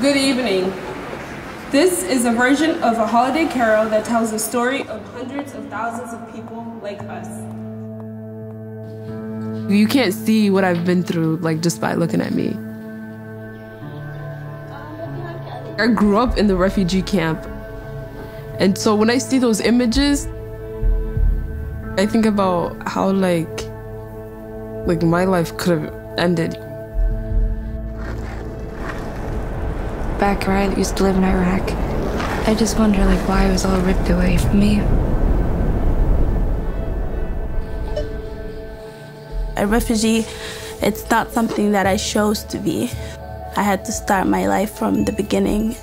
Good evening. This is a version of a holiday carol that tells the story of hundreds of thousands of people like us. You can't see what I've been through, like, just by looking at me. I grew up in the refugee camp. And so when I see those images, I think about how, like, like my life could have ended. Back where I used to live in Iraq, I just wonder like why it was all ripped away from me. A refugee, it's not something that I chose to be. I had to start my life from the beginning.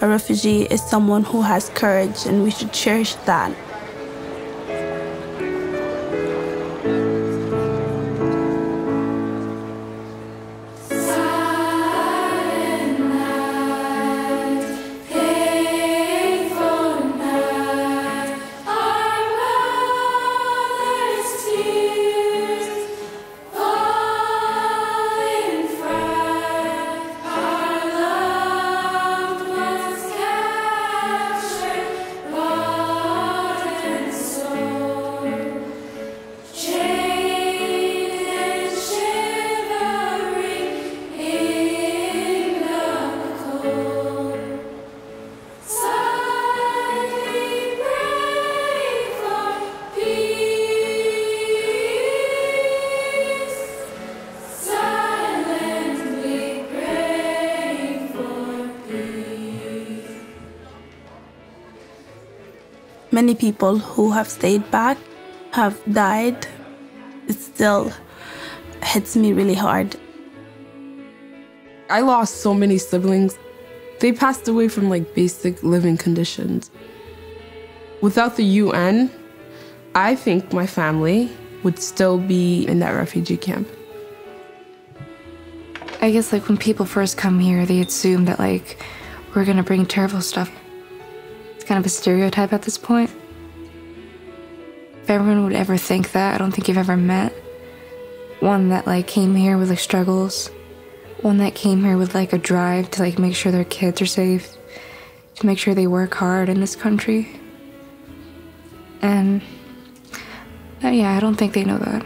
A refugee is someone who has courage, and we should cherish that. Many people who have stayed back have died. It still hits me really hard. I lost so many siblings. They passed away from like basic living conditions. Without the UN, I think my family would still be in that refugee camp. I guess like when people first come here, they assume that like we're gonna bring terrible stuff. Kind of a stereotype at this point. If everyone would ever think that, I don't think you've ever met one that like came here with like struggles, one that came here with like a drive to like make sure their kids are safe, to make sure they work hard in this country. And uh, yeah, I don't think they know that.